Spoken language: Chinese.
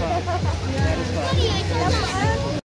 哈哈哈这里有一条